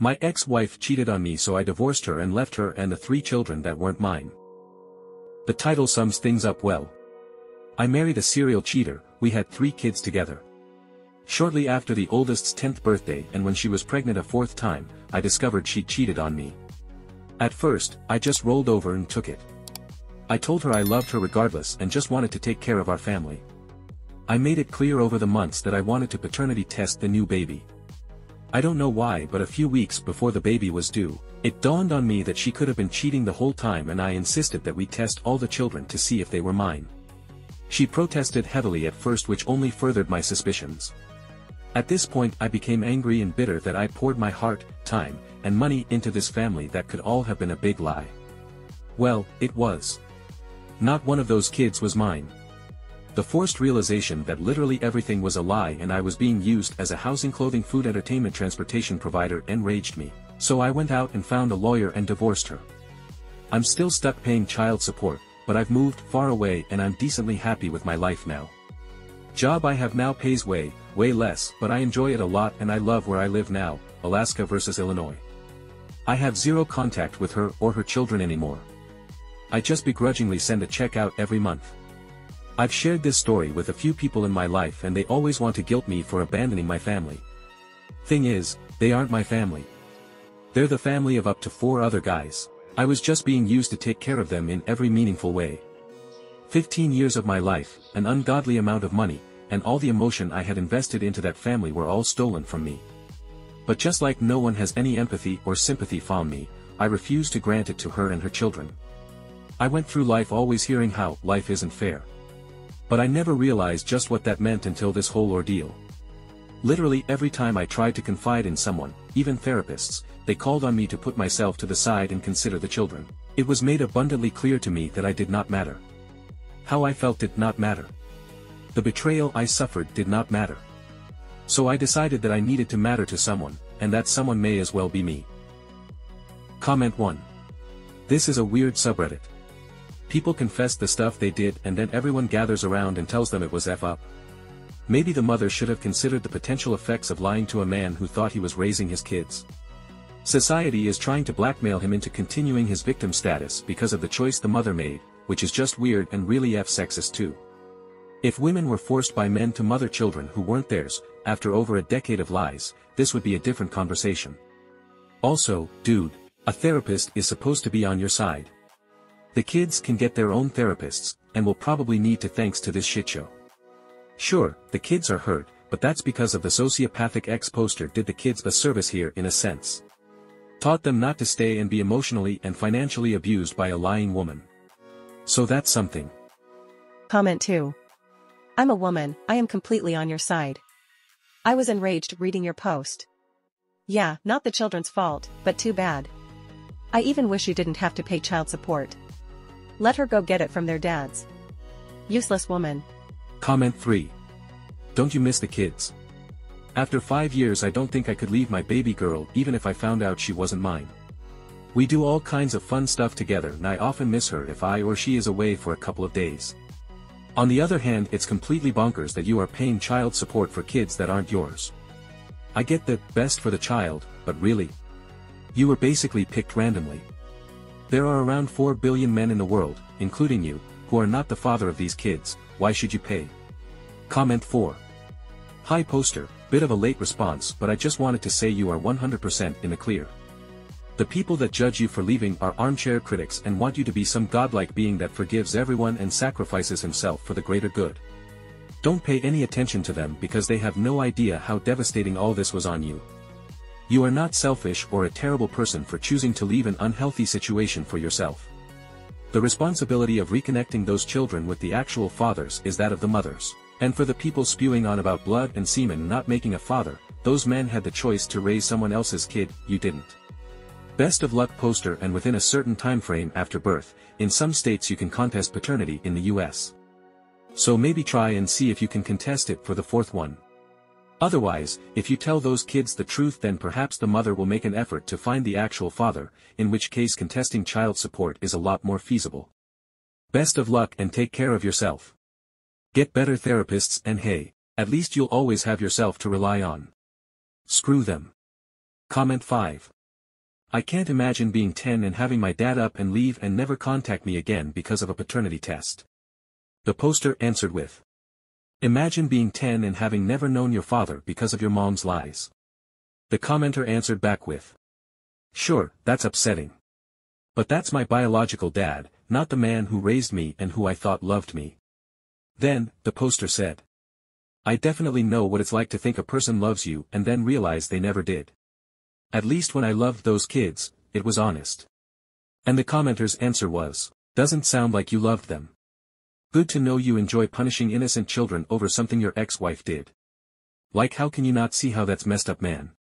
My ex-wife cheated on me so I divorced her and left her and the three children that weren't mine. The title sums things up well. I married a serial cheater, we had three kids together. Shortly after the oldest's 10th birthday and when she was pregnant a fourth time, I discovered she cheated on me. At first, I just rolled over and took it. I told her I loved her regardless and just wanted to take care of our family. I made it clear over the months that I wanted to paternity test the new baby. I don't know why but a few weeks before the baby was due, it dawned on me that she could have been cheating the whole time and I insisted that we test all the children to see if they were mine. She protested heavily at first which only furthered my suspicions. At this point I became angry and bitter that I poured my heart, time, and money into this family that could all have been a big lie. Well, it was. Not one of those kids was mine. The forced realization that literally everything was a lie and I was being used as a housing clothing food entertainment transportation provider enraged me, so I went out and found a lawyer and divorced her. I'm still stuck paying child support, but I've moved far away and I'm decently happy with my life now. Job I have now pays way, way less but I enjoy it a lot and I love where I live now, Alaska versus Illinois. I have zero contact with her or her children anymore. I just begrudgingly send a check out every month. I've shared this story with a few people in my life and they always want to guilt me for abandoning my family. Thing is, they aren't my family. They're the family of up to four other guys. I was just being used to take care of them in every meaningful way. 15 years of my life, an ungodly amount of money, and all the emotion I had invested into that family were all stolen from me. But just like no one has any empathy or sympathy for me, I refuse to grant it to her and her children. I went through life always hearing how life isn't fair. But I never realized just what that meant until this whole ordeal. Literally every time I tried to confide in someone, even therapists, they called on me to put myself to the side and consider the children. It was made abundantly clear to me that I did not matter. How I felt did not matter. The betrayal I suffered did not matter. So I decided that I needed to matter to someone, and that someone may as well be me. Comment 1. This is a weird subreddit. People confess the stuff they did and then everyone gathers around and tells them it was F up. Maybe the mother should have considered the potential effects of lying to a man who thought he was raising his kids. Society is trying to blackmail him into continuing his victim status because of the choice the mother made, which is just weird and really F sexist too. If women were forced by men to mother children who weren't theirs, after over a decade of lies, this would be a different conversation. Also, dude, a therapist is supposed to be on your side. The kids can get their own therapists, and will probably need to thanks to this shitshow. Sure, the kids are hurt, but that's because of the sociopathic ex-poster did the kids a service here in a sense. Taught them not to stay and be emotionally and financially abused by a lying woman. So that's something. Comment 2. I'm a woman, I am completely on your side. I was enraged reading your post. Yeah, not the children's fault, but too bad. I even wish you didn't have to pay child support. Let her go get it from their dads. Useless woman. Comment 3. Don't you miss the kids? After five years I don't think I could leave my baby girl even if I found out she wasn't mine. We do all kinds of fun stuff together and I often miss her if I or she is away for a couple of days. On the other hand it's completely bonkers that you are paying child support for kids that aren't yours. I get the best for the child, but really? You were basically picked randomly. There are around 4 billion men in the world, including you, who are not the father of these kids, why should you pay? Comment 4. Hi poster, bit of a late response but I just wanted to say you are 100% in the clear. The people that judge you for leaving are armchair critics and want you to be some godlike being that forgives everyone and sacrifices himself for the greater good. Don't pay any attention to them because they have no idea how devastating all this was on you. You are not selfish or a terrible person for choosing to leave an unhealthy situation for yourself. The responsibility of reconnecting those children with the actual fathers is that of the mothers. And for the people spewing on about blood and semen not making a father, those men had the choice to raise someone else's kid, you didn't. Best of luck poster and within a certain time frame after birth, in some states you can contest paternity in the US. So maybe try and see if you can contest it for the fourth one. Otherwise, if you tell those kids the truth then perhaps the mother will make an effort to find the actual father, in which case contesting child support is a lot more feasible. Best of luck and take care of yourself. Get better therapists and hey, at least you'll always have yourself to rely on. Screw them. Comment 5. I can't imagine being 10 and having my dad up and leave and never contact me again because of a paternity test. The poster answered with. Imagine being 10 and having never known your father because of your mom's lies. The commenter answered back with. Sure, that's upsetting. But that's my biological dad, not the man who raised me and who I thought loved me. Then, the poster said. I definitely know what it's like to think a person loves you and then realize they never did. At least when I loved those kids, it was honest. And the commenter's answer was, doesn't sound like you loved them. Good to know you enjoy punishing innocent children over something your ex-wife did. Like how can you not see how that's messed up man?